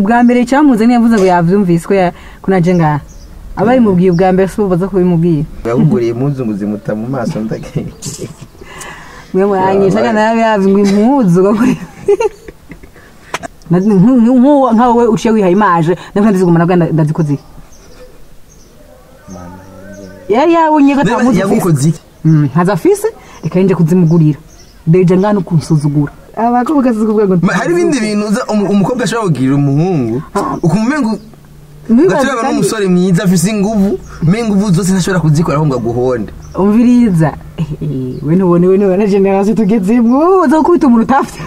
ubwa mbere icyamuze niyavuze ngo yavyumvise ko naje ngaha abayimubwiye ubwa mbere si ubaza ko bimubwiye. Yahuguriye impuzu ngo zimuta mu maso ndage mwe muranyisha kandi nawe yazi ngo gakuri nkawe uciye wihaye imaje ndabona ndizigumana bwa ndazikoze yari yabonye ko atamuzi yagukoze Mm, ntaza afise reka nje kuzimugurira. Deja ngana kunsuzugura abakobwa kasuzugura ngo Ma- hari ibindi bintu umukobwa ashobora kugirira umuhungu? Ukumengo gaturaba n'umusore mwiza afise inguvu me inguvu zose ntashobora kuzikora ahubwo aguhonde. Umviriza we ntubone we ntubone generasi tugezemwo uza gukubita umuntu utafite.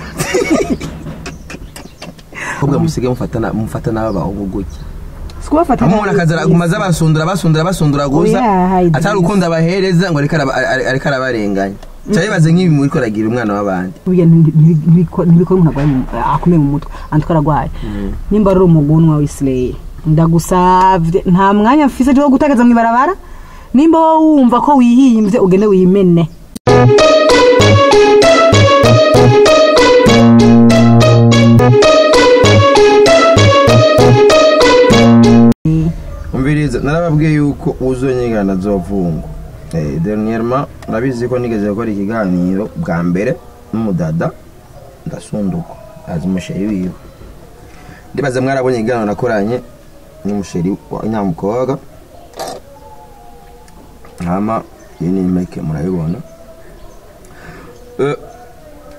Abakobwa musige mufata na- mufata nabi abahungu gutya. Sikubafata amubona akaza araguma aza basundura basundura basundura gusa atari urukundo abahereza ngo ariko arabarenganya. Cyari bibaze nk'ibi muri ko aragira umwana w'abandi ntibikora umuntu arwaye akomeye mu mutwe andiko aragwaye nimba ari umugunwa w'isirayeli ndagusavye nta mwanya mfise wo gutagaza mu ibarabara nimba wowe wumva ko wihimbye ugende wimene umviriza narababwiye yuko uzonyegana azovungwa Eh, dernièrement murabizi ko nigeze gukora ikiganiro bwa mbere n'umudada ndasunduka azi umusheri wiwe. Ndibaza mwarabonye ikiganiro nakoranye n'umusheri wa nyamukobwa hama iyi ni impeke murabibona. Eh,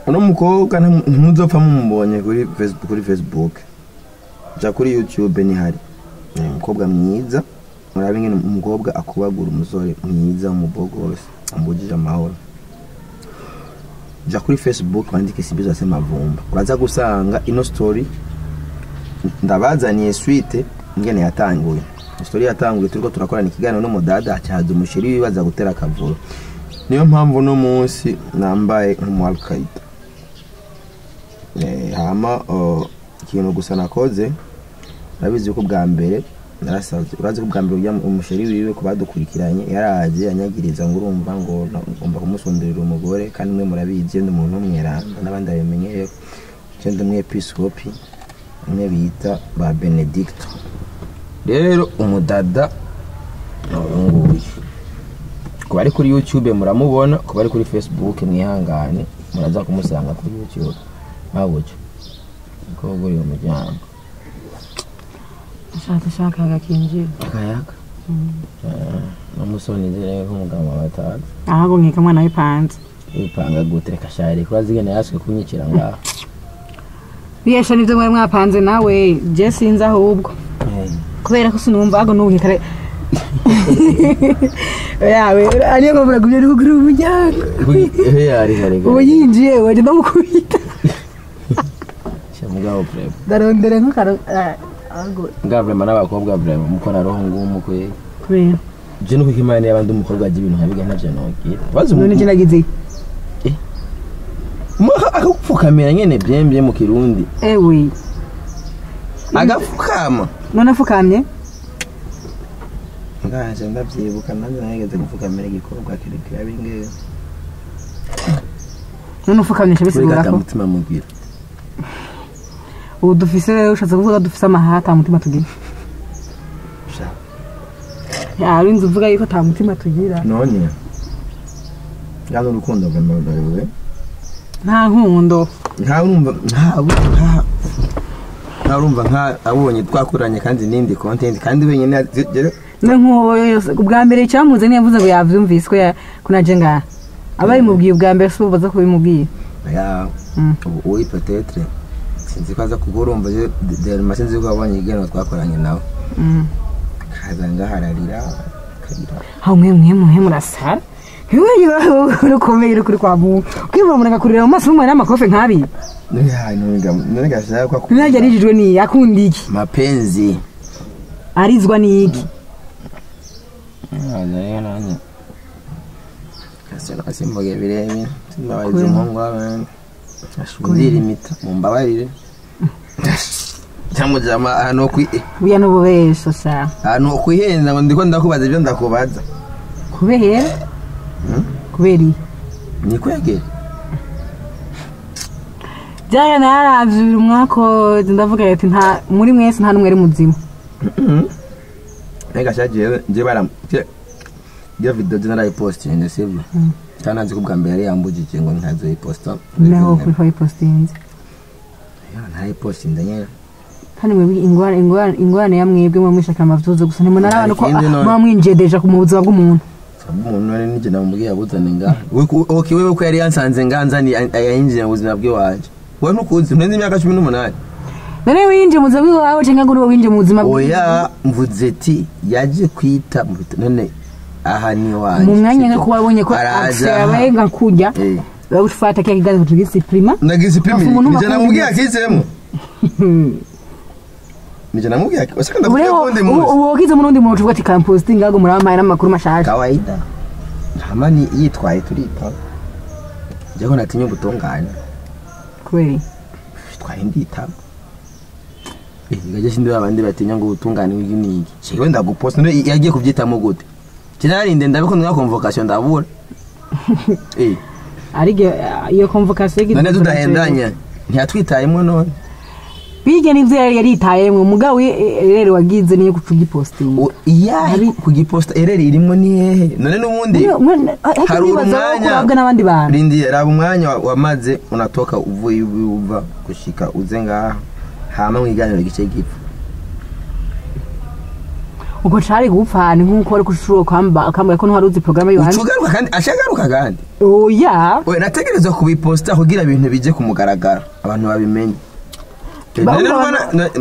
uno mukobwa ntimu- ntimuzopfa mumubonye kuri Facebook- kuri facebook. Ja kuri youtube nihari ni umukobwa mwiza. Murabe ingene umukobwa akubagura umusore mwiza w'umubogose ambujije amahoro. Ja kuri facebook wandike sibizo ase mavumba uraza gusanga ino story ndabazaniye suite ingene yatanguye. Story yatanguye turiko turakorana ikiganiro n'umudada acahaza umusheri wibaza gutera akavuro niyo mpamvu uno munsi nambaye nk'umu alkaida Eh, hama uh, ikintu gusa nakoze urabizi ko bwa mbere narasaze urazi ko bwa mbere ujya umusheri wiwe ku badukurikiranye yaraje anyagiriza ngo urumva ngo ngomba kumusonderera umugore kandi mwe murabizi ndi umuntu w'umweranda n'abandi babimenyeye cyo ndi umwepiskopi umwe bita ba benedicto. Rero umudada nguyu ku bari kuri youtube muramubona ku bari kuri facebook mwihangane muraza kumusanga kuri youtube. Habuja ko uguriye umuryango shaka shaka agakinjira akayaga namusoni zere nk'umugabo wa batanu ahubwo nkeka mwana w'ipanze wipanga gute reka shari kuba zigene yaswe kunyikira ngaho biyesha ni byo mwari mwapanze nawe je sinzi ahubwo kubera ko sinumva ahubwo n'ubu nkeka yawe ariyo ari kugura umuryango yari hari ubu yinjiye wajya ndamukubita mugabo vrema ndarondera mugabo vrema n'abakobwa vrema mukora roho ngumu kwe. Kubera je nuko imana y'abandi umukobwa agira ibintu nkabiga ntavyo nogira bazi none njye nagize agapfukamira nyene byembye mu kirundi. Ewe. Agapfukama? None afukamye ngaje ndavyibuka nanjye nageze gupfukamira igikorwa kirekire abingewe none ufukamye kuri bisigura kata ko mutima mugira. Ubu dufise ushatse kuvuga dufise amahata mutima tugira yari inzu uvuga yuko ata mutima tugira none kandi urukundo nta nkundo nta urumva nta nta nta urumva nka abonye twakuranye kandi n'indi content kandi wenyine ubwa mbere icyamuze niyavuze ngo yavyumvise ko ya- ko naje ngaha abayimubwiye ubwa mbere si ubaza ko bimubwiye ya Mm. Sinzi ko aza kuba urumva je derma sinzi ko wabonye igenwa twakoranye nawe. Mm. kaza ngahararira aho mwe mwe mwe murasara? Ntiweye urukomeye uri kuri kwa muntu ukibura umuntu agakurira mu maso n'umwana n'amakofe nk'abi? Ntiyajya arijijwe ni akunda iki? Mapenzi. Arizwa ni iki? Asimbuye birebire simbabariza umuhungu w'abandi. Ashundira imita mumbabarire. Cyangwa jama ahantu ho kwi- buya n'ububesho sa. ahantu ho kwihenza ngo ndiko ndakubaza ibyo ndakubaza kubera kubera iyi nikwegere byaya nayaravye ibintu mwakoze ndavuga ati nta muri mwese nta n'umwe ari muzima. Ega shaje je bara je video je narayipostinze sivyo? Kandi nzi ko bwa mbere yambujije ngo ntazoyiposta naho kuri fayipostinze ntayipostinze nyine kandi mwebwe ingwara ingwara ingwara ya mwebwe mwe mwishakira amavuzo gusa. Ntimuna n'abantu ko Ikindi none- muba mwinjiye deja ku buzima bw'umuntu umuntu wari nije namubwiye abuzane nga. Oke wewe ko yari yansanze nga nzani yayinjiye mu buzima bw'iwanje wowe ntukuzi ntenze imyaka cumi n'umunani. None winjiye mu buzima bw'iwawe cyangwa ngo uriwe winjiye mu buzima oya mvuze ati yaje kwita none aha ni iwanje mu mwanya nko kuba abonye ko Araza. yabaye nka kurya Eh. bagufata kya kigazi kutugisipurima nagize ipimi Afu umuntu nije makuru namubwiye neza. akizemo nije namubwiye aki- wasanga ndakubwiye ubureho ko ndi muzi ubu wakize mu rundi muntu uvuga ati kampostingi ahubwo murabampaye n'amakuru mashasha kawaida. Hamani yitwaye turipa njyewe natinye ubutungane kubera twaye nditaba gaje sindi babandi batinya ngo ubutungane wigi niki jewe ndaguposta none yagiye kuvyitamo gute kinarinde ndabikunda nka convocation ndabura eh. Ariko iyo convocation none tudahendanya ntiyatwitayemo none. Bijya n'ivyo yari yaritayemwe mugabo we- rero wagize niyo kutugipostinga O- iyahe kugiposta erere irimo ni hehe? None n'ubundi hari hari umwanya n'abandi bantu. Rindi raba umwanya wa- wamaze unatoka uvuye uva gushika uze ngaha. Hama mwiganiro gice gipfa. Ubwo cari gupfa ni nk'uko wari kushuro kwamba kwamba ko ntwari uzi porogaramu yiwanje ucugaruka kandi ashagaruka kandi. Oya we nategerezwa kubiposta kugira ibintu bije ku mugaragaro. Abantu babimenye.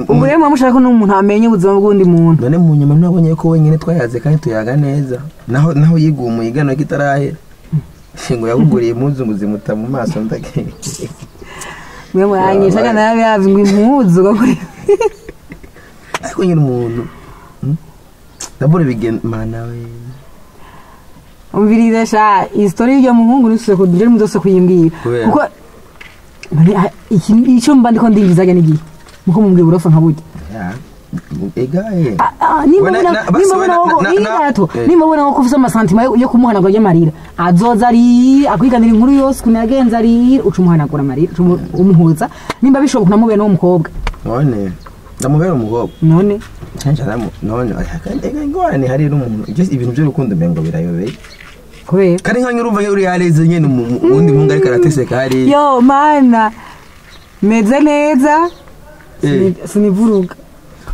Ubu rero mushaka ko n'umuntu amenye ubuzima bw'undi muntu. None mu nyuma nabonye ko wenyine twayaze kandi tuyaga neza. Naho naho yigumuye igano kitarahera. Ngo yawuguriye impuzu ngo zimuta mu maso ndagenge mwe mwanyisha kandi nawe ngo impuzu ariko nyine umuntu? Ndabona bigenda mana we umvirize sha isitori y'iryo muhungu nisuse kudire muzose kuyimbwira kuko ah, icyo mba ndiko ndinjizaga n'igihe muko mumbwira uburofa nka burya. Ah, ah, nimba We na- ubona na- basi nimba we ubona na- ko na- iri na- gato eh. ko ufite amasantima yo kumuhanagura y'amarira azoza arira akwiganira inkuru yose ukuntu yagenze arira uca umuhanagura amarira umuhuza. Nimba bishoboka unamubera n'uwo mukobwa. Ndamubera umukobwa none? None. Ingorane hari n'umuntu ibintu by'urukundo mbengo birayobeye. Kubera kandi nka nyurumva uri yareze nyine uwundi muhungu ariko arateseka hariya yo mana. Meze neza. Eh. Sini- sinivuruga.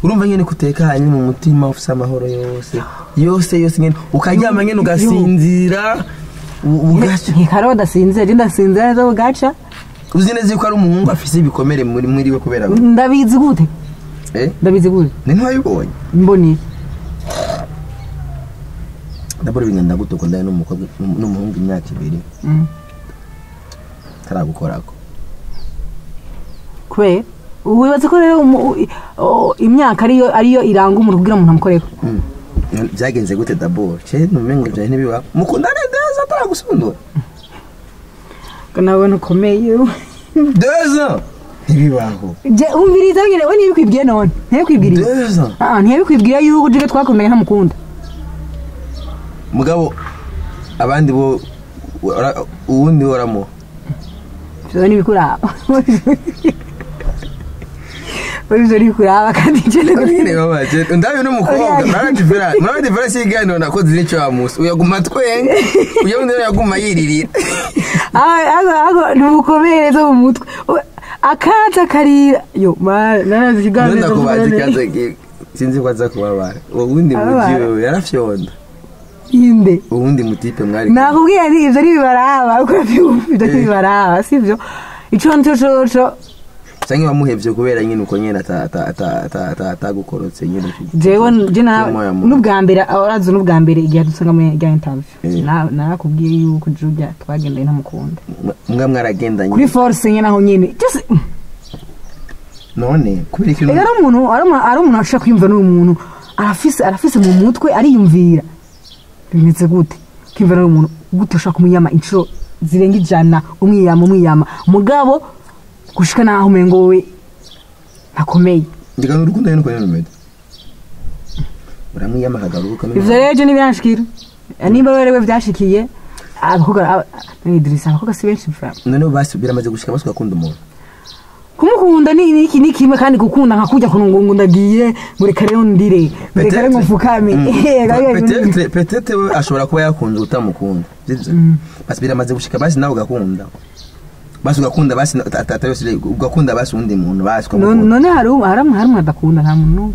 Urumva nyine kutekanye mu mutima ufite amahoro yose. Yose yose nyine ukaryama nyine ugasinzira ugaca. nkikaro ndasinzira je ndasinzira neza bugaca uzi neza yuko ari umuhungu afite ibikomere muri muri we kubera ndabizi gute? Ndabizi gute ni ntiwabibonye mboniye ndabona bigenda gute ukundana n'umukobwa n'umuhungu imyaka ibiri Mm. ataragukorako kubera wibaza ko rero imyaka ariyo ariyo iranga umuntu kugira umuntu amukoreko Mm. byagenze gute dabord cye numengo byahe ntibiba mukundane neza ataragusundura nawe ntukomeye deza! Ntibibaho. Je, umviriza nyine? We ntibikwibwiye none? Ntibikwibwiriye deza Ah, yuko uje twakundanye ntamukunda mugabo abandi bo uwundi waramo? Ivyo ntibikuraba ivyo ntibikuraba kandi je nyine babaje ndabe n'umukobwa muraba diferensi y'iganiro nakoze n'icyo wamusi uyaguma twenga uyo wundi nawe yaguma yiririra ntibukomereze mu mutwe. We- akaza karira yo narazi ikiganiro ikibazo ki- sinzi ko aza kubabara. Muji Ababara. wewe yarafyonda. Inde. Uwo wundi mutipe mwari nakubwiye nti ivyo ntibibaraba. Uko ivyo Eh. ntibibaraba. Sivyo ico ni cyo coco canke wamuhevye kubera nyine uko ata- atagukorotse moya. n'ubwa mbere urazi n'ubwa mbere igihe dusanga muri rya interview. Eh. Na- narakubwiye yuko jurya twagendanye ntamukunda mwa mwaragendanye. Kuri force nyine aho nyine none kubera ikintu Ega ari umuntu ari umuntu- ashaka kwiyumva n'uyu muntu. Arafise arafise mu mutwe ariyumvira. Bimeze gute? Kwiyumva n'uyu muntu gute ushaka kumwiyama inshuro zirenga ijana. Umwiyama umwiyama. Mugabo gushika naho umengo wowe ntakomeye ndigana urukundo nyene uko nyene rumeze uramwiyama akagaruka ivyo rero je ntibiranshikira nimba werewe vyashikiye abakobwa aba- ni Idrissa abakobwa si benshi mfura none basi biramaze gushika basi ugakunda umuntu kumukunda ni ni iki ni kimwe kandi gukunda nka kujya kuntu ngo ndagiye ngo reka rero ndire ngo reka rero mfukame Eh, gariya bintu- Peut-être- peut-être we ashobora kuba yakunze utamukunda sibyo basi biramaze gushika basi nawe ugakunda basi ugakunda basi na- ata- atari yose ugakunda basi undi muntu basi none hari hari umuntu adakunda nta muntu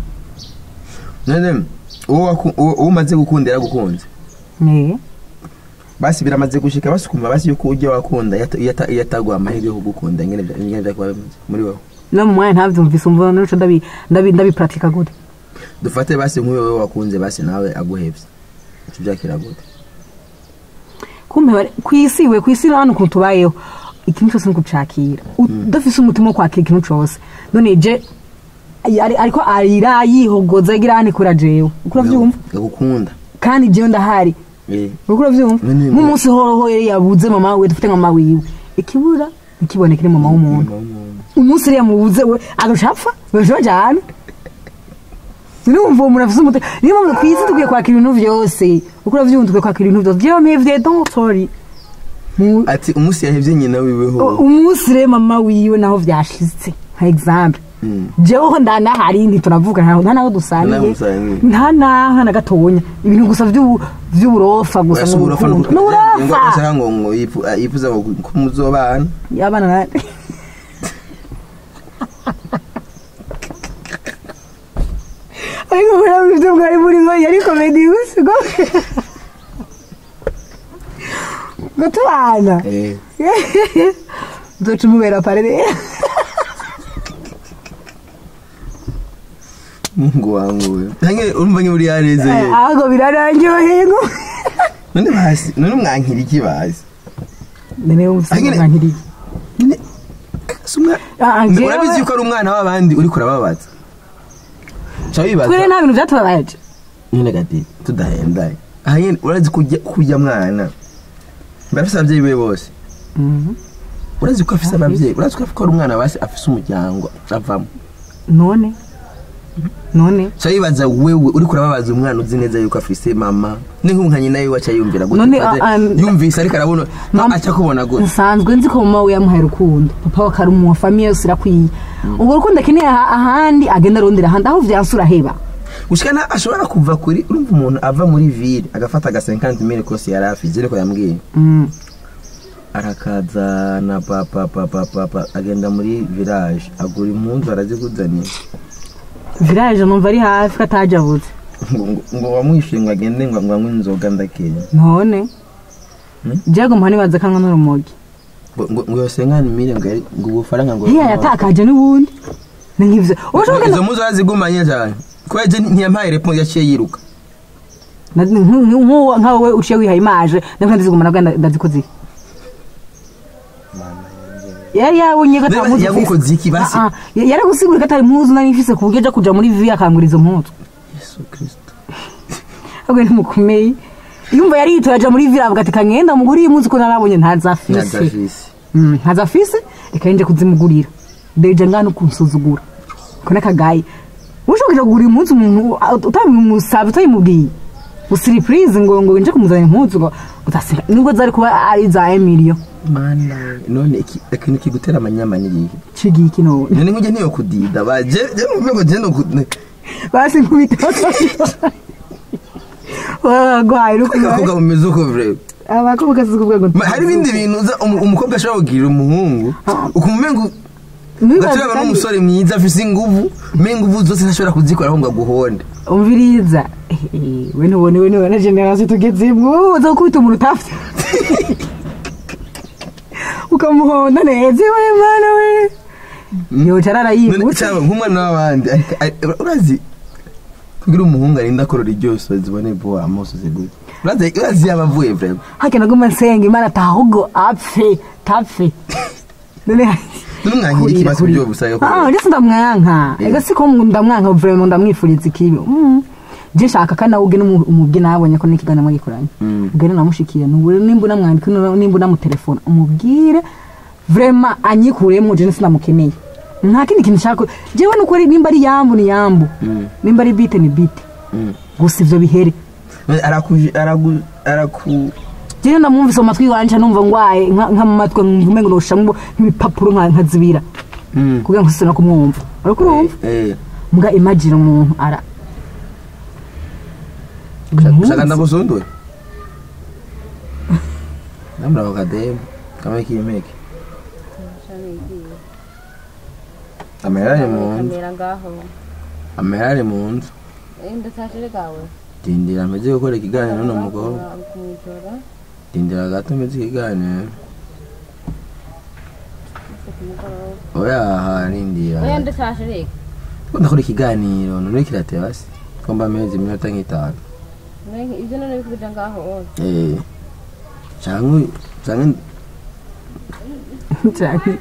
none uwo umaze gukunda yaragukunze. N'umwe basi biramaze gushika basi ukumva basi yuko ujya wakunda iyo ata- iyo ata- iyo ataguha amahirwe yo kugukunda ingene byakuba muri wowe no mu mwanya ntabyumvise umva n'uco ndabi ndabi ndabiparatika gute? Dufate basi nk'uyu wowe wakunze basi nawe aguhevye ico byakira gute? Kumbe ku isi we ku isi hano ukuntu tubayeho. Ikintu cyose ni ukucakira udafise umutima wo kwakira ikintu cyose none je ari- ariko arira yihogoza agira hane kuri jewe uko uravyumva agukunda kandi jewe ndahari. Eh. Uko uravyumva None- nk'umunsi horoho yari yabuze mama we dufite mama wiwe. Ikibura ni mama w'umuntu. Umunsi rero yamubuze we agasha apfa? Bashobora cyane sinumva uwo muntu afise umutima niyo mpamvu ku isi dukwiye kwakira ibintu byose uko uravyumva dukwiye kwakira ibintu byose jewe mpevye don't sorry ati umunsi yahevye nyina wiweho umunsi rero mama wiwe naho vyashitse nka example Mm. jeweho ndanahari ntituravuga ntaho nta naho dusangiye. Nta naha na gatonya. Ibintu gusa vy'uburofa gusa Ese uburofa! yifu- ah, yifuza ngo ko muzobana yabana nande ariko buriya bifite bwari muri ngo yari komedi gusa ngo ngo tubana eh umubera parere mungu wangu we. Hange urumva nke buri yareze. Ye ahubwo birarangiye ngo. None basi none mwankira iki mwankiriye none Ah, ah, jewe- urabizi yuko ari umwana w'abandi uriko urababaza ca wibaza. Twere nta bintu byatubabaje. Nyine gati tudahendaye. Aha nyine urazi kujya mwana. Mba afise abavyeyi be bose. Urazi ko afise abavyeyi urazi ko ari umwana basi afise umuryango avamo. None? None? Ca wibaza wewe uriko urababaza umwana uzi neza yuko afise mama? Ni nk'ubu nka nyina wiwe aca yumvira gute? Ah, yumvise ariko arabona aca kubona gute? Nsanzwe nzi ko mama we yamuhaye urukundo. Papa we akari umuha famiye yose irakwiye. Ubwo rukundo akeneye aha- ahandi agenda arondera ahandi. Aho vyansura heba na ashobora kuva kuri urumva umuntu ava muri ville agafata aga 50 mille kose yari afise niko yambwiye. Mm. arakaza na papa papa papa agenda muri village. Agura impunzu arazikuzanira village numva ari hafi ko atajabutse ngo ngo- wamwishuye ngo agende ngo anywe inzoga ndakenya none? Mm. jago muha nibaza kanywa n'urumogi ngo yose nkani mille ngo ubufaranga ngo yatakaje n'ubundi. Ni ushobora izo mpuzu arazigumanye cyane. Je ntiyampaye reponse yaciye yiruka nk'uwo- nkawe we uciye wihaye imaje ndabona ndizigumana bwa ndazikoze yari yabonye ko atamuzi yagukoze iki basi? yari gusigura ko atari nari mfise ku buryo aja kuja muri vi akangura izo mpuzu yesu kristo. Ahubwo ntimukomeye yumva yari yitoye aja muri vi avuga ati kangenda muguriye impuzu ko narabonye ntazafise ntazafise Mm, reka nje kuzimugurira deje ngano kunsuzugura. Ko nakagaye ushobora kugura impuzu umuntu utabimusaba utayimubwiye usiripurize ngo ngo nje kumuzanira impuzu ngo utasanga nubwo zari kuba ari za emiliyo mana none iki ikintu kigutera amanyama ni iki cigiye iki none none nkujya niyo kudida ba je mu rwego je no ku- basi nkubita wagwaye abakobwa bumeze uko vre. Abakobwa si kuvuga ngo hari ibindi bintu umukobwa ashobora kugirira umuhungu? Ukumva ngo gaturaba kandi- n'umusore mwiza afise inguvu inguvu zose ntashobora kuzikoraho ngo aguhonde. Umviriza eh, we ntubone we ntubone generasi tugezemo uza gukubita umuntu utafite ukamuhonda neza we. Mana we ararayibutse cyangwa nk'umwana w'abandi. Urazi kugira umuhungu arinda akorora ryose zibone vuba amaso ziguye urazi yaba avuye vrema hake naguma nsenga imana atahugo apfe tapfe. None none mwankira iki basi buryo busaya ko Ah, ndetse ndamwanka ega siko ndamwanka vraiment ndamwifuriza ikibi Mm. je nshaka kandi nawe ubwe umubwi nabonye ko n'ikiganiro mwagikoranye Mm. ubwo rero namushikiye nubure nimba unamwandika nimba unamutelefona umubwire vraiment anyikuremo je sinamukeneye nta kindi kintu nshaka jewe nuko nimba ari yambu ni yambu Mm. nimba ari bite ni bite Mm. gusa ivyo bihere araku araku njyewe ndamwumvise mu matwi iwanjye numva ngwaye nka mu matwi nkumenya ngo nushyiramo nk'ibipapuro nkazibira mm. kugira ngo usubire kumwumva. Ariko urumva eh, eh. mbwa imagira umuntu ara. Gushaka ndagusundure namuraba akademu kamwe k'imeke amera ari mu nzu. Amera ari mu nzu. Ndindira ameze gukora ikiganiro n'umugore dindira gato kumugoroba oya harindira oya ndasashire ko ndakora ikiganiro none kirateba se ko mba meze iminota nk'itanu. Ibyo none bikuja ngaho wose. Eh cyangwa cyangwa cyane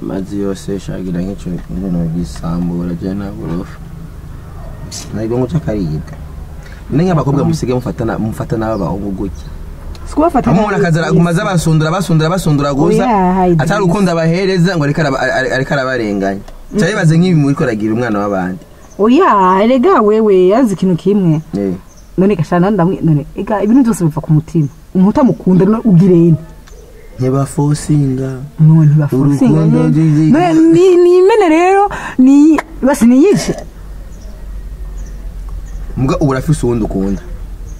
amazi yose shagira nk'icyo ibintu gisambura je na burofa ntabwo ngo cyakaribwa none nk'abakobwa musige mufata n'abahungu gutya amubona akaza agumaza basundura basundura basundura gusa atari urukundo abahereza ngo ariko arabarenganya cyari bibaze nk'ibi muri koragira umwana w'abandi. Oya erega wewe yazi ikintu kimwe. None gashana ndamwe none ega ibintu byose biva ku mutima. Umuntu utamukunda ubwirene ntibafosinga. None rwizi- ni ni imene rero ni basi niyice mbwa ubu urafise uwundi ukunda?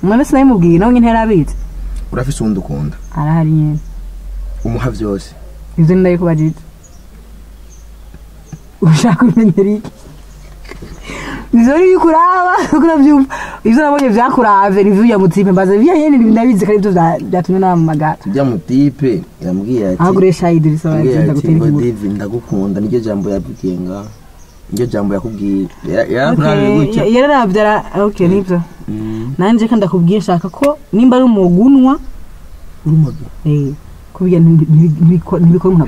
Mwana sinabimubwiye nawe nyine yarabizi. Urafise uwundi ukunda? Arahari nyine umuha byose ibyo ni nayo kubajije ushaka umenyera iki? Ibyo ni bikuraba kuko urabyumva ibyo nabonye byakurave review ya mutipe mbaza biya yene ndabizi ko aribyo bya- byatumye namamagara tujya mu tipe yambwiye ati yambwiye yagenza ati gutera ndagukunda. Niryo jambo yabwiye ngaho niryo jambo yakubwiye Yara- yarakurariye gutya yararabye ara ok ni byo nanjye kandi ndakubwiye nshaka ko nimba ari umugunwa ntibiko- ntibikora umuntu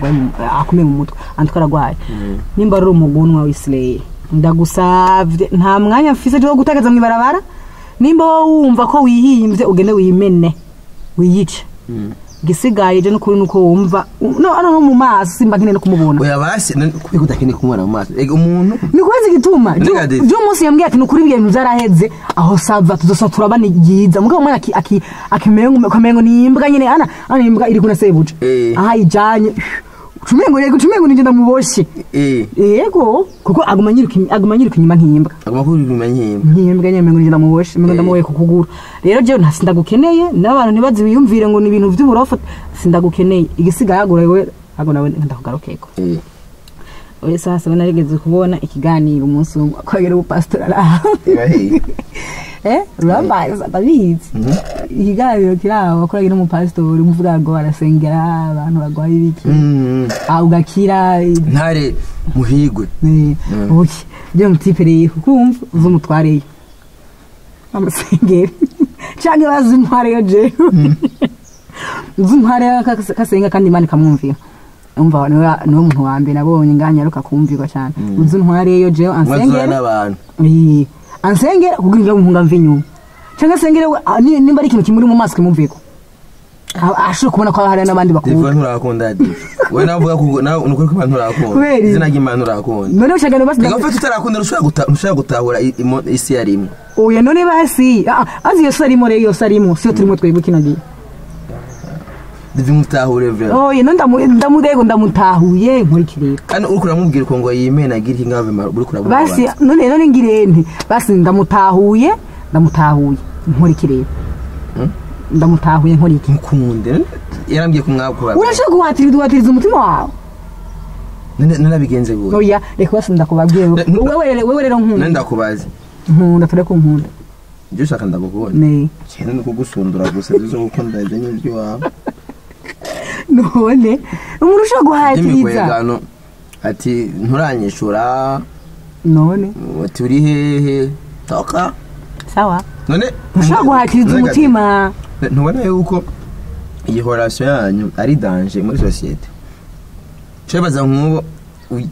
akomeye mu mutwe andiko aragwaye Mm. nimba ari umugunwa w'isirayeli ndagusavye nta mwanya mfise wo gutagaza mu ibarabara nimba wowe wumva ko wihimbye ugende wimene wiyice igisigaye jya n'ukuri ni uko wumva no mu maso simba nkeneye no kumubona. Uyabashye kubera udakeneye kumubona mu maso. reka umuntu. Ni kubera igituma jya umunsi yambwiye ati ni ukuri ibintu byaraheze. Aho sava tuzosa turabana igihiza. Mugabo umwana akamengo ni imbwa nyine. Ana ana imbwa iri kuna sebuja. Eh. Aho ayijyanye cumengo yego cumengo ninje ndamuboshe eh yego kuko aguma nyiruka aguma nyiruka inyuma nk'imbwa agomba kubirima nkimba nk'imbwa nyine mengo ninje ndamuboshe mengo ndamuboye ku kuguru rero jewe nta sindagukeneye n'abantu ntibazi biyumvire ngo ni ibintu by'uburofa sindagukeneye igisigaye agura wewe ago nawe ndakugarukeko. Eh oye sasa narigeze kubona ikiganiro umunsi umwe. Kwagera ubupasitori Eh? urabazaba bizi. Mm-hmm. Ikiganiro kiri aho bakoranye n'umupasitori umuvuga ngo barasengera abantu barwaye ibiki. Mm-hmm. Ugakira ntare muhigwe. Mm-hmm. Byo mutipereye kukumva uzumutwareyo amasengeri. Cyangwa bazimwareyo jewe uzumwareyo kasenga kandi imana ikamwumvira. Umva ni we muntu wa mbere nabonye nganyaruka kumvirwa cyane. Uzi ntwareyo jewe ansengera n'abantu ansenge kuko njya guhunga mve nyuma cyangwa asengere ah, nimba ari ikintu kimuri mu maso kimuveko ah, ashobora kubona ko hari n'abandi bakunda. Telefone nturakunda wowe nawe uvuga ko nawe ni uko imana urakunda izina ry'imana urakunda noneho ushaka basigaye ugafata utarakunda ntushobora gutahura isi yarimwe oya none basi ah, azi iyo si arimo rero iyo si arimo siyo turimo twebwe kino gihe. ndivyo mutahure vya oye no ndamudego ndamutahuye nkurikireka kandi uriko uramubwira ko ngo yimenagire iki ngave uriko urabona basi none none ngirente basi ndamutahuye ndamutahuye nkurikireka hmm? ndamutahuye nkuriki. Nkunde yarambye kumwakura urashaka guhatira duhatiriza umutima wawe? Nanabigenze gute oya reka basi ndakubabwiye. Wewe wewe rero nkunda. ndakubazi nkunda tureke nkunda njye ushaka ndakubona ni ukugusundura gusa uzi uko ndajya n'ibyo iwawe none. Umuntu ushobora guhatiriza ati nturanyishura. None. Ati uri hehe. Toka. Sawa. None. Ushobora guhatiriza umutima. Ntubona yuko iyi horasiyo yanyu ari danje muri sosiyete shebaza nk'ubu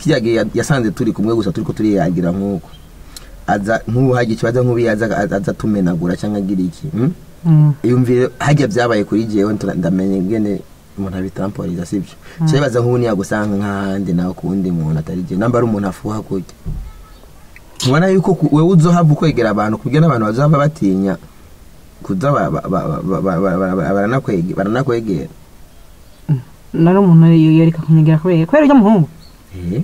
ya- yasanze turi kumwe gusa turi ko turiyagira nk'uko. Aza nk'ubu hagira ikibazo nk'ubu yaza aza atumenagura cyangwa agira iki hmm? Mm. yumvire hajya byabaye kuri jewe ndamenye ingene umuntu abitamporiza sibyo hmm. so bibaza nk'ubu ntiyagusanga nk'ahandi nawe ku wundi muntu atari igihe namba ari umuntu afuha kujya ubona yuko wowe uzohabwa kwegera abantu ku buryo n'abantu bazaba batinya kuza baranakwegera. Nari umuntu yareka kunyegera kubera kubera ujya muhungu? Eh?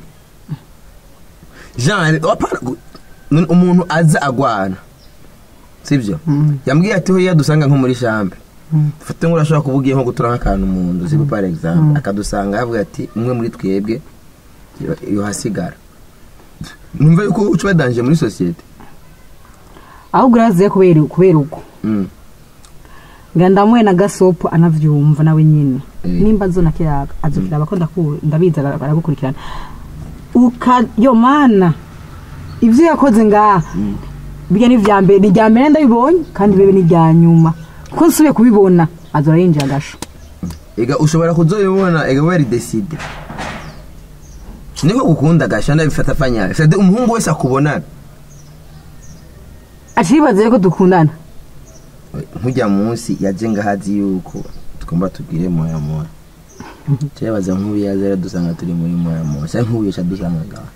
Jean eh, umuntu aza agwana. Sibyo hmm. yambwiye ati ho iyo dusanga nko muri shambe. Mm. dufate nk'urashobora kuba ugiye nko gutura nk'akantu mu nzu sibyo par exemple. Akadusanga yavuga ati umwe muri twebwe yohasigara numva yuko uca badanje muri sosiyete ahubwo uraziye kubera kubera uko. Mm. nga ndamuhe na gasopo anavyumva nawe nyine. Eh. nimba zona kiraga azokiraba ko ndaku- ndabizi ara- aragukurikirana. Uka yo mana ivyo yakoze ngaha. Bijya ni vya mbere ni rya mbere ndabibonye kandi bebe ni rya nyuma. Kuko nsubiye kubibona. Azora yinjira agasho ushobora kuzoyibona ega wari decide niko gukunda gasha ndabifata fanya c'est umuhungu wese akubonana. Acibaze ko dukundana. Nkujya munsi yaje ngahazi yuko tugomba tubwire moya moya cyabaza nk'ubu yazera dusanga turi muri moya moya cyangwa nk'ubu yaca dusanga ngaha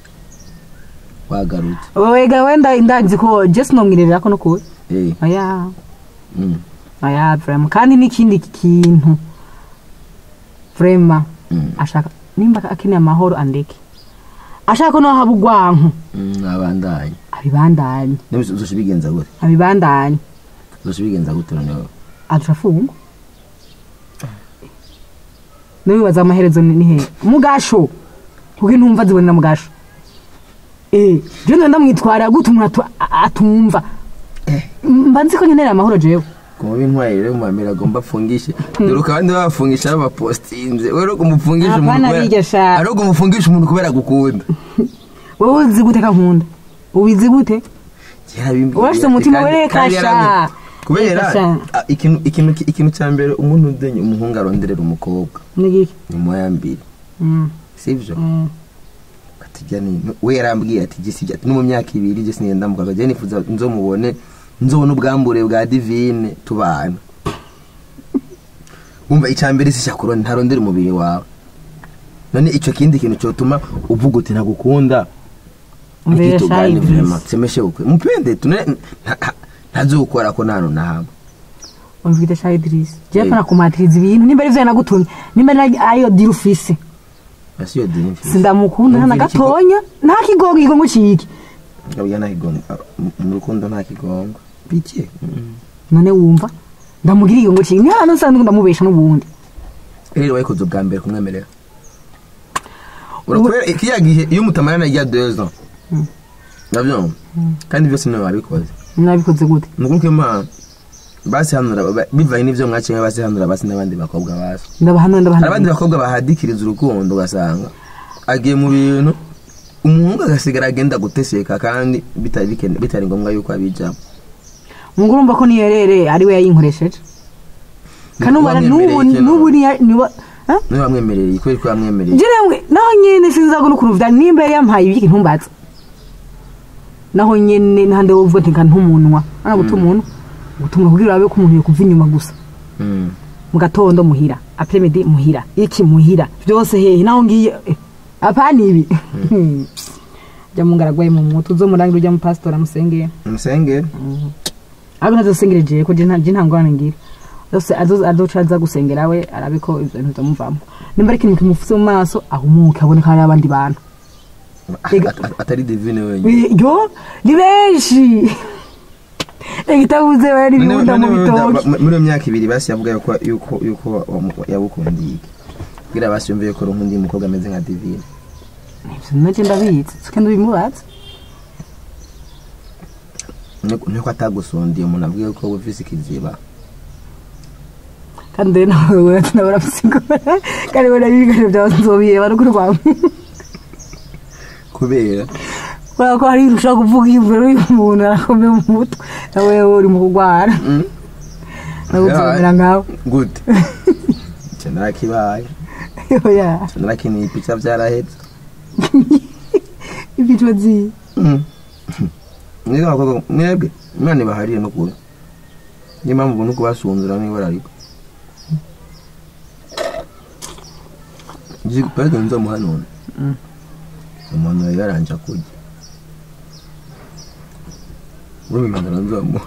wagarutse. Wega wenda ndazi ko jesi nomwirerera ko no kuwe? Eh. Oya oya vrema kandi n'ikindi kintu. Vrema mm, ashaka nimba akeneye amahoro andeke ashaka naho haba urwanko mm, abandanye. Abibandanye niba uzosha bigenza gute? Abibandanye uzosha bigenza gute noneho? Adurafungwa niwibaza amaherezo ni hehe mugasho. Kuko intumva zibonera mugasho. Eh je ndamwitwara gute umuntu atumva? Mba nzi ko nkenera amahoro jewe. Kuma bintwaye rero mumamira agomba afungishe dore ukabandi bafungisha babapostinze we rero umufungisha umuntu kubera- bijya sha. ari ubwo umufungisha umuntu kubera gukunda. Wowe uzi gute kankunda ubizi gute? Ati, umutima kandi- wereka kandi sha. yarambwiye. kubera ikintu cya mbere umuntu udenye umuhungu aronderera umukobwa. Ni moya mbiri ni we yarambwiye ati sijya ati no mu myaka ibiri jye sinigenda mukaga jye nifuza nzomubone nzobona ubwambure bwa divine tubana. Wumva icya mbere si cyakurondera ntarondera umubiri wawe. None icyo kindi kintu cyotuma uvuga uti ntagukunda. Shayi vrema semeshe ukwe mupende ntazukora ko nano nahama umvite shayi dirisi je Eh. pana kumatiriza ibintu nimba ari vyo nagutumye nimba ari ayo diri ufise sindamukunda nta na gatonya nta kigongo ikigongo ciki Oya nta kigongo mu rukundo nta kigongo bike none wumva? Ndamugira ikigongo ciki niba hano nsanzwe ndamubesha n'ubundi rero wayikoze ubwa mbere kumwemerera urakubera kiriya gihe iyo mutamarana deux ans ndabyumva kandi byose ni we wabikoze nabikoze gute? Ni ukuvuga imana basihanura ba- bivanye n'ibyo mwakinnye basihanura basi n'abandi bakobwa basi abandi bakobwa bahadikiriza urukundo ugasanga agiye mu bintu umuhungu agasigara agenda guteseka kandi bitari ngombwa yuko abijamo. Ngo urumva ko niyerere ari we yayinkoresheje. Kandi umara Wamwemereye n'ubu n'ubu niba ha? ni we wamwemereye kubera ko yamwemereye. Njye nawe naho nyene sinzago n'ukuntu vya nimba yari yampaye ibiki ntumbaza naho nyene nahande wovuga nti ntumunwa. Ana guta umuntu gutumwa kugira urabe ko umuntu yokuva inyuma gusa. Mm. mu gatondo muhira apremidi muhira iki muhira. Byose hehe naho ngiye eh, apana ibi? Jya mu ngaragwaye mu mutu uzo murangira ujya mu pastora musengera umusenge ariko ntazosengere jewe ko nta ngorane ngira. Zose azo- azoca aza gusengera we arabe ko ibyo bintu bitamuvamo. Nimba ari ikintu kimufuse mu maso ahumuke abone ko hari abandi bantu. Atari divine wenyine. Yo ni benshi! Igitabuze bari none mu bitoki. muri iyo myaka ibiri basi yavuga yuko yuko yagukundiye kugira basi yumve yuko urundi mukobwa ameze nka divine. Ivyo na cyo ndabizi sike ndubimubaza Nuko atagusundiye umuntu avuga wowe ufise ikiziba kandi rero nawe uramusigura kandi nzobiyeba no kuri rwawe kubera? Kubera ko hari ushobora kuvuga imbere y'umuntu arakomeye mu mutwe. Nawe uri mu kugwara. Mm. nawe uzomera nkawe gute icyo narakibaye oya icyo narakiniye ipica byarahetse. Ibico ziye. Mm. Niba abakobwa mwebwe imana ibahariye no kuba niyo mpamvu ubona uko basunzura n'ibara ariko parike nzomuhanura Mm. umuntu yari yaranje kurya urumva impanuro nzomuha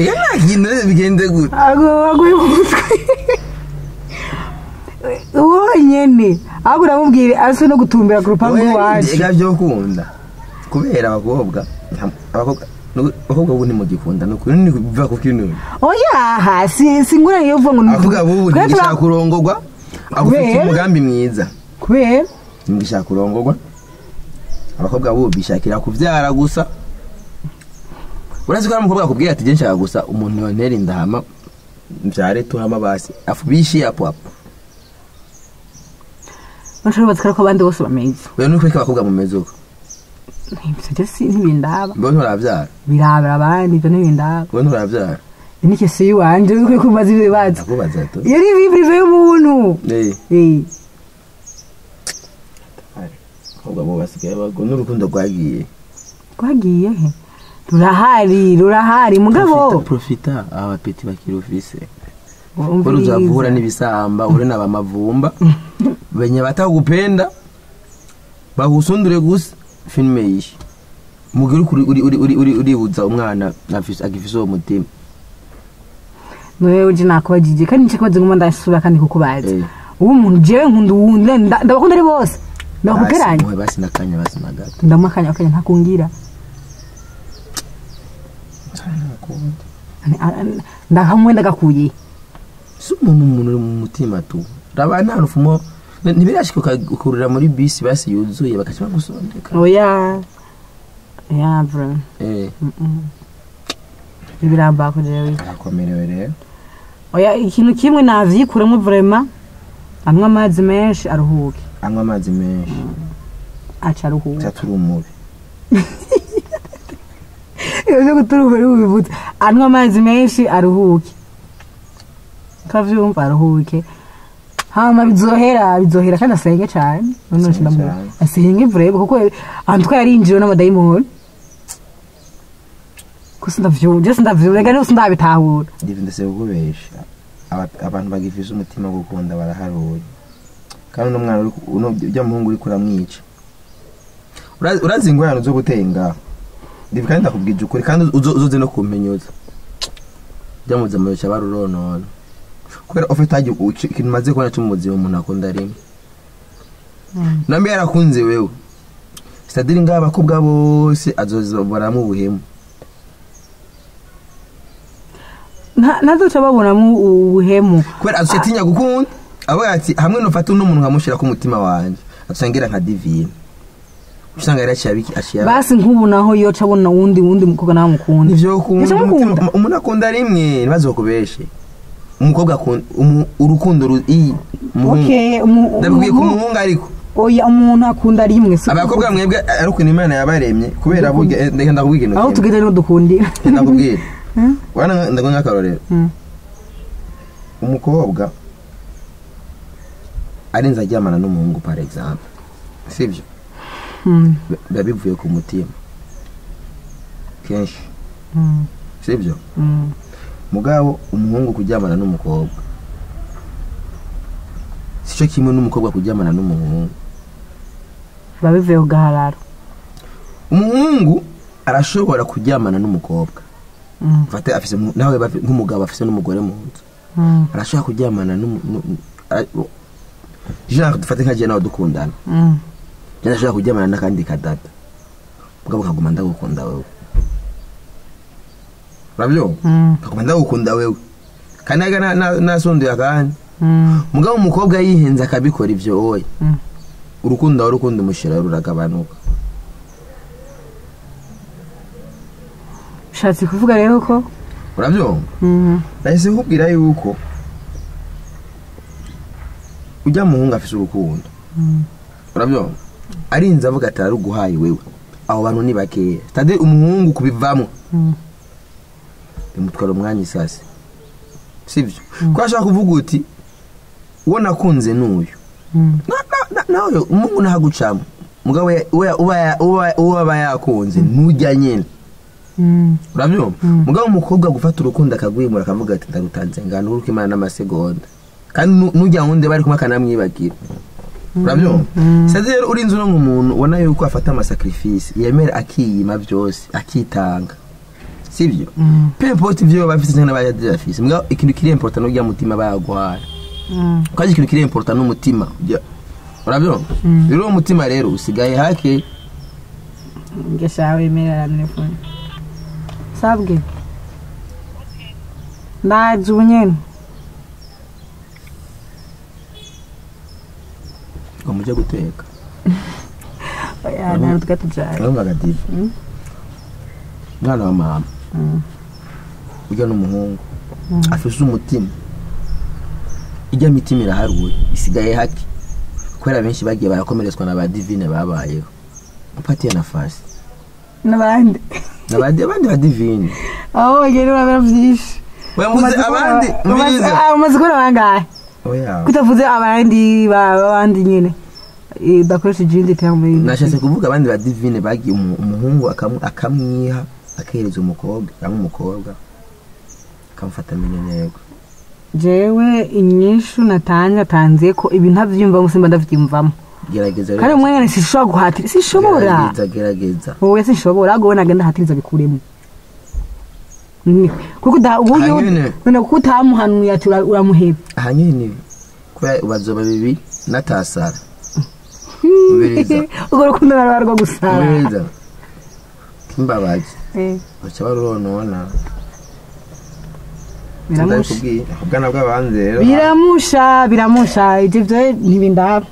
iyo nta kintu bigenze gute ago agoye mu mutwe wonyene ahubwo uramubwire ase no gutumbera ku rupangu iwacu. ega byo kunda kubera abakobwa abakobwa abakobwa ubu ntimugikunda. Ni ukuri biva ku kintu. Oya si si ngurane yo uvuga ngo avuga tura- ntibishaka kurongorwa. Kubera? umugambi mwiza. Kubera? Ntibishaka kurongorwa. Abakobwa bubu bishakira kubyara gusa. Urazi ko hari umukobwa akubwira ati nshaka gusa umuntu yontera indahama mbyare tuhama basi. Afu bishiye apo bashobora batwara ko abandi bose bameze. Wewe nuko ko abakobwa mumeze uko ibyo si ntibindaba. Mbo nturabyara birabira abandi ibyo ntibindaba. Wowe nturabyara Iyi ni kesi y'iwanje uri kubaza ibyo bibazo? Ndakubaza to iyo ni vivurive y'umuntu. Eh Eh, abakobwa bo basigaye bago n'urukundo rwagiye. Rwagiye he? Rurahari rurahari. Mugabo! Profita aba peti bakiri ofise. Bora uzavura n'ibisamba ure na bamavumba. Benye batakupenda bahusundure gusa filime yishe mugire uri uri uri uri uri uribuza umwana agifise uwo mutima. Wewe uje nakubajije kandi ni cyo kibazo nguma ndasura kandi kukubaza. Eh. ubu umuntu jewe nkunda uwundi nda- ndabakunda ari bose. Ndakugeranya Basi, nakanya basi na gato ndamuha akanya akanya ntakungira. Ndakamwe ndagakuye. Umuntu uri mu mutima tu raba nta rufumo ntibirashika uka- ukurira muri bisi basi yuzuye bakaca bagusondeka oya ya bro biramba ko jewe arakomerewe rero oya ikintu kimwe navyikuremo vrema anywa amazi menshi aruhuke anywa amazi menshi aca aruhuka cyaturi umubi ibyo guturuka uri bubivutse anywa amazi menshi aruhuke ukavyumva aruhuke. Hama bizohera bizohera kandi asenge cane none Asenge ndamu cane. asenge vrema kuko ahantu twari yarinjiwe n'amadayimoni. Ko sindavyumva sindavyumva reka ni ho sindabitahura. Ndivi ndetse kukubesha Aba- abantu bagifise umutima wo gukunda baraharuye. Kandi uno mwana uno ujya muhungu uri kuramwica. Urazi- ingorane zo guteye ngaho ndivi kandi ndakubwije ukuri kandi uzo- uzoze no kumpenyuza byamuze mu cya baruronona kubera ufite hagiye ikintu umaze kubona cyo mu buzima umuntu akunda rimwe. Nambe yarakunze wewe. Sitadiri ngaho abakobwa bose azoziboramo ubuhemu. Nta- ntazoca babonamo ubuhemu. Kubera atinya gukunda. Avuga ati hamwe nufata uno muntu nkamushyira ku mutima wanjye asangira nka divine. Usanga yari aciye basi nk'ubu naho iyo ca abona wundi wundi mukobwa nawe mukunda nivyo ukunda umuntu akunda rimwe ntibazokubeshe umukobwa akunda urukundo ru iyi umuhungu. Ndabibwiye ku umu- muhungu ariko. Oya umuntu akunda rimwe si abakobwa mwebwe ari ukuntu imana yabaremye kubera eh, ndakubwira ikintu aho tugeze ni ho dukundira. Ndakubwira Hmm? wana ndaguha nk'akarorero Hmm. umukobwa arinze aryamana n'umuhungu par exemple. Sibyo Hmm. biba bivuye ku mutima. Kenshi. Hmm. sibyo Hmm. Mugabo umuhungu kuryamana n'umukobwa. Sicyo kimwe n'umukobwa kuryamana n'umuhungu. Biba bivuye ku gahararo umuhungu arashobora kuryamana n'umukobwa. Mu- nawe nk'umugabo afise n'umugore mu nzu. Hmm. arashobora kuryamana genre dufate nka nawe dukundana. Hmm. jye ndashobora kuryamana n'akandi kadada. Mugabo kaguma ndagukunda wewe. Urabyumva Hmm. kaguma ndagukunda wewe kandi naga na- na- nasunduye akandi Hmm. mugabo umukobwa yihenze akabikora oya Hmm. urukundo aho urukundo umushira ruragabanuka ushatse kuvuga rero ko urabyumva nahise nkubwira yuko ujya muhungu afise urukundo urabyumva arinze avuga ati araruguhaye wewe abo bantu ni bakeya tade umuhungu kubivamo. Bimutwara umwanya isasi sibyo? Ko ashaka kuvuga uti uwo nakunze Hmm. Na- na- na- nawe umuhungu nahagucamo. Mugabo aba yakunze ntujya nyine. Hmm. urabyumva? Mugabo umukobwa gufata urukundo akagwimura akavuga ati ndarutanze ngana uruko imana n'amasegonda. Kandi nu- nujya wundi bari kumwe akanamwibagira urabyumva? Rero urinze uno nk'umuntu ubona yuko afata amasakrifisi yemera akiyima byose akitanga. Sibyo? Mm. pe importe ivyo baba bafise cyangwa n'abayadafise mugabo ikintu kiri important n'urya mutima bayaguhaye Mm. kandi ikintu kiri important n'umutima. Urabyumva? Rero uwo mutima rero usigaye hake. Ngesha wemerera telefone sabwe ndaje ubu nyene ngo mujye guteka. Oya ntabwo tukatujaye urumvaga diva umwana wa mama. Ujya n'umuhungu afise umutima. Ijya mitima iraharuwe isigaye hake. Kubera benshi bagiye barakomeretswa na ba divine babayeho. Upatiye nafasi n'abandi nabandi abandi ba divine. Aho bagenda urabera byinshi. Abandi mbiriza Ah, umaze kubona bangahe? Oya. Kutavuze abandi ba- b'abandi nyine. Eh, udakoresha ikindi terme nashatse kuvuga abandi ba divine bagiye umu- umuhungu akamu- akamwiha. Akereza umukobwa cyangwa umukobwa akamufata minenegwe jewe inyishu natanje atanze ko ibi ntavyumvamo simba ndavyumvamo gerageza kandi umwanya sinshobora guhatira sinshobora gerageza gerageza. Wowe sinshobora ahubwo wowe nagenda hatiriza bikuremo kuko utamuhanuye ati ura- uramuheba. Ahanyine kubera bazoba bibi natasara. Urwo rukundo narwa rwo gusara mbiriza biramusha. Ndabikubwiye ubwana bw'abandi rero. Biramusha biramusha. Ivyo vyo ntibindaba.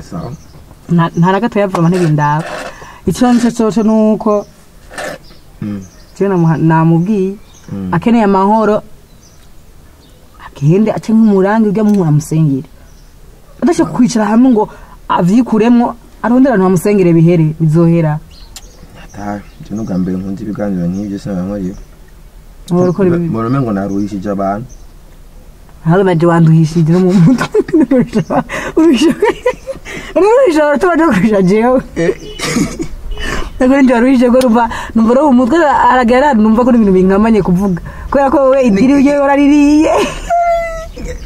Sawa. Nta nta na gato yavama ntibindaba. Icyo ni cyo cyoco ni uko Mm, namubwiye. Mm. akeneye amahoro. Agende ace nk'umurangi ujya mu amusengere. Adashaka kwicara hamwe ngo avyikuremwo arondera abantu bamusengere bihere bizohera. Ata, ibyo ni ubwa mbere nkunda ibiganiro nk'ibyo ukora ibi- murume ngo naruhishije abantu. Nawe baje wanduhishije no mu mutwe. Urusha tubaje kurusha jewe ntabwo nje waruhije ko rumva numva no mu mutwe aragera numva ko ibintu binkamanye kuvuga. Kubera ko wowe idiri ugiye waraririye.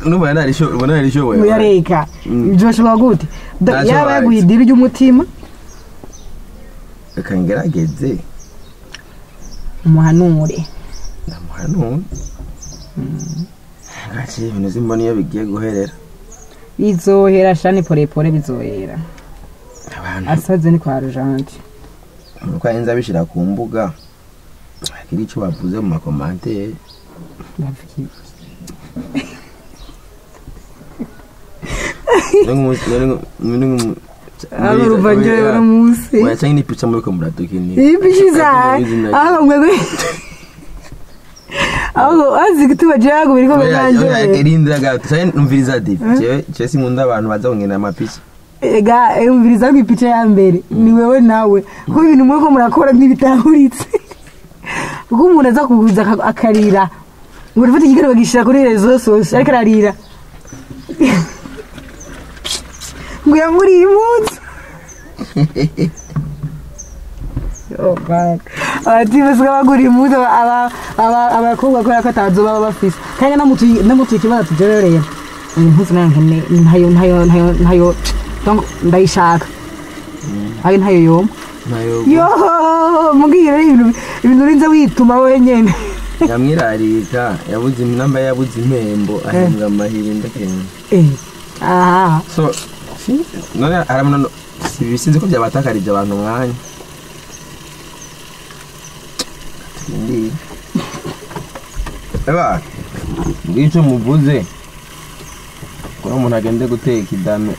N'ubu ubona yarishoboye uyareka Mm. ibyo bashobora gute? Yaba yaguye idiri ry'umutima. Reka ngerageze. Umuhanure ndamuhanura gake ibintu zimbona iyo bigiye guherera. Bizohera shani porepore bizohera. Asaze ni kwa rujante. Uko ahenze abishyira ku mbuga. Hagira icyo bavuze mu makomantere abo ruvangiwe buri munsi wayacanye n'ipica muri ko muratukini ibishiza aho mwebwe ahubwo azi gutuma jago biriko birangiye irindira gato cyane numviriza divi jewe jewe sinkunda abantu baza kungena amapica ega umviriza ko ipica ya mbere ni wewe nawe kuko ibintu muri ko murakora ntibitahuritse kuko umuntu aza kuguza aka- akarira. Ngo urafata igikara bagishyira kuri rezo sose ariko ararira ngo yamuriye umunsi abatipe siga bagura aba- abakobwa kubera ko atazo baba bafise kandi namutuye ikibazo tugerereye iyi mpuzu na yo nkene ntayo ntayo ntayo ntayo ndayishaka ayo ntayo yoma yo. Mubwire ibintu ibintu urinze wituma wenyene yamwirarika yabuze namba yabuze impembo ahembwa amahiri ndakenya Eh, aha so none haramuno si sinzi ko byabatakarije abantu umwanya. Eba ngicyo muvuze. Kuba umuntu agende guteka idame.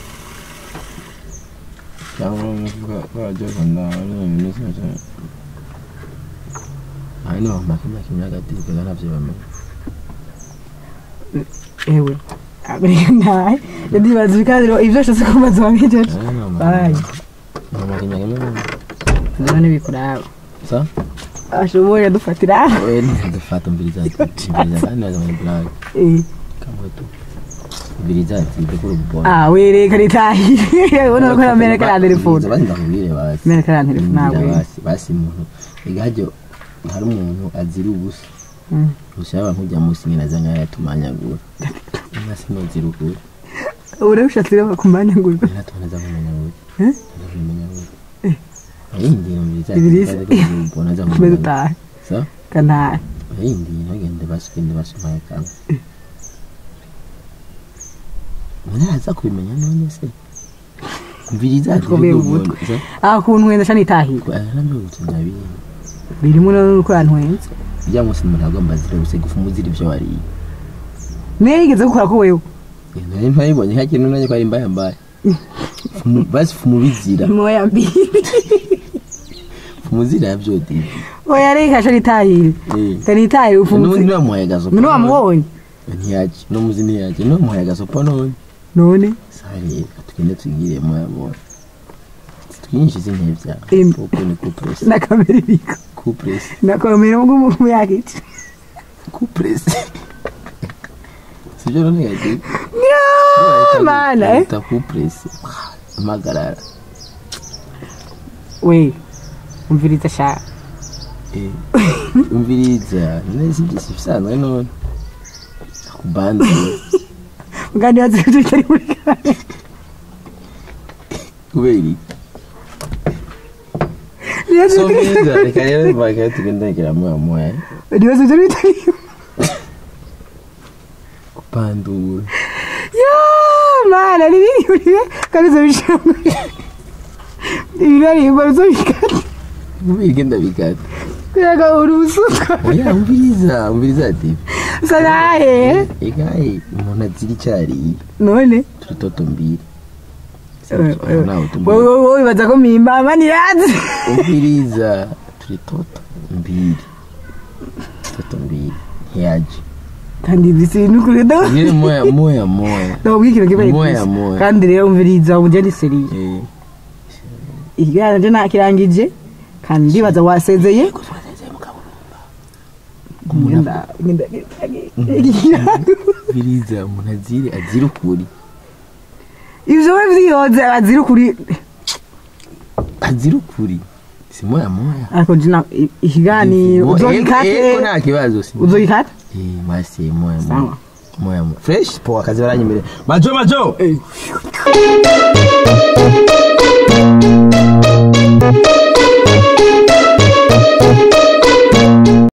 Cyangwa umuvuga wajya rwanda ari mu minsi cyane aha ni mu makumyabiri kimwe kugira ntabyo bamenya. Ewe abiriyo naye ndibaza ibiganiro ibyo ashotse ko maze wabijeje aha ni mu bayi makumyabiri kimwe ndabona n'ibikuraba sa? Ashoboye dufatira wewe dufata mbilizaji mbilizaji kandi waza muri blague Eh, kamwe tu. Mbilizaji dukuru bubona ah wereka ritahire ubona ko namereka ya telefone bandi ndakubwire basi mereka ya telefone Mbwira nawe basi basi umuntu igahajyo hari umuntu azira ubusa Mm. gusa yaba nkujya munsi nyina za nkaya yatumanyagura inka sinozira ukuri ure ushatse rero kumanya ngo kantahe ayindi ntagende basugende basumaye kamwe muraza kubimenya none se mviriza Twobeye umutwe. aha kuntu wenda sha nitahira nabiri birimo nuko yantwenze ujya munsi umuntu agomba azira gusa gufa umuzira ibyo wariye niyo yigeze gukora ko wewe nari mpayibonye nta kintu nanjye ko ari mbaye mbaye Fumu- basi fumubizira moya mbiri. Fumuzira yabyo divi oya reka sha nitahire kanitahire n'ubundi ufunze namuhaye agasopo none wamubonye ntiyaje no muzi ntiyaje namuhaye agasopo none none sare tugende tugire moya twinjize Em. kuko ni kupresi na kamera iriko kupresi na kamera ngo yakiti kupresi sibyo none yagiye mana eh Bita kupresi amagarara we umviriza sha Eh, umviriza neza ibyo si bisanzwe none kubanda mugani wazi ko tutari muri kamera kubera iki niyo so tutari mwiza reka rero mbaga tugenda ngira moya moya niyo tutari tutari kupandura ya mana ni biri biri kandi zo bishamwe ibiraririmba bizobikata kubera igenda bikata kuyaga urusuka oya umviriza umviriza ati sanaye igaye umuntu azira icyariye none turi toto mbiri wewe wibaza ko mimba mani yazi umviriza turi toto mbiri toto mbiri ntiyaje kandi bisi nukuri do nyine moya moya moya. Ndabwira ikintu kibaye Moya, moya. kandi rero umviriza ubujya ni seriye eh. Ikiganiro nje nakirangije kandi ndibaza wasezeye? Biriza umuntu azire azire ukuri. Ivyo we vyiyoze azira ukuri. Azire ukuri. Si moya moya ariko jina ikiganiro Mo- ego- ego uzogikate nta kibazo si uzogikata eh masi moya moya Sawa. moya moya fresh po akazi baranyemerera majo majo!